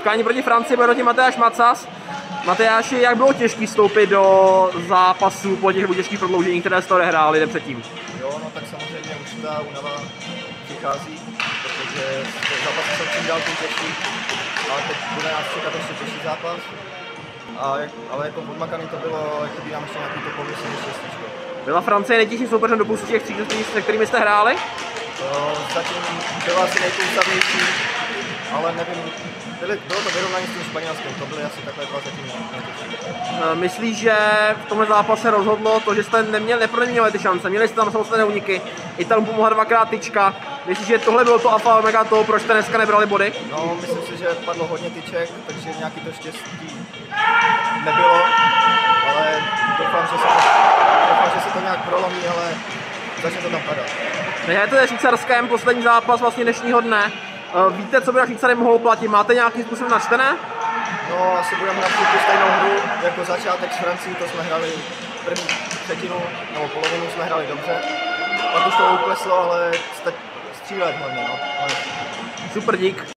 Utkání proti Francii bude proti Mateáš Macas. Mateáši, jak bylo těžké vstoupit do zápasu po těch těžkých prodloužení, které jste odehráli den předtím? Jo, no tak samozřejmě už ta únava přichází, protože ty zápasy jsou čím dál tím těžší, ale teď bude nás čekat ještě těžší zápas. A, jak- ale jako odmakaný to bylo, chybí nám ještě nějaký to pomyslný šestičko. Byla Francie nejtěžším soupeřem do půlky těch tří, se kterými jste hráli? To zatím byla asi nejkousavější, ale nevím, byly, bylo to vyrovnání s tím Španělskem, to byly asi takhle dva zatím. Eh, Myslíš, že v tomhle zápase rozhodlo to, že jste neměli, neproměňovali ty šance, měli jste tam samostatné uniky, Italům pomohla dvakrát tyčka. Myslíš, že tohle bylo to alfa omega toho, proč jste dneska nebrali body? No, myslím si, že padlo hodně tyček, takže nějaký to štěstí nebylo, ale doufám, že se to, doufám, že se to nějak prolomí, ale začne to tam padat. Nehráte se Švýcarskem poslední zápas vlastně dnešního dne. Eh, Víte, co by na Švýcary mohlo platit? Máte nějaký způsob načtené? No, asi budeme hrát tu stejnou hru jako začátek s Francií, to jsme hráli první třetinu, nebo polovinu jsme hráli dobře. Pak už to ukleslo, ale střílet hlavně, no. Super dík.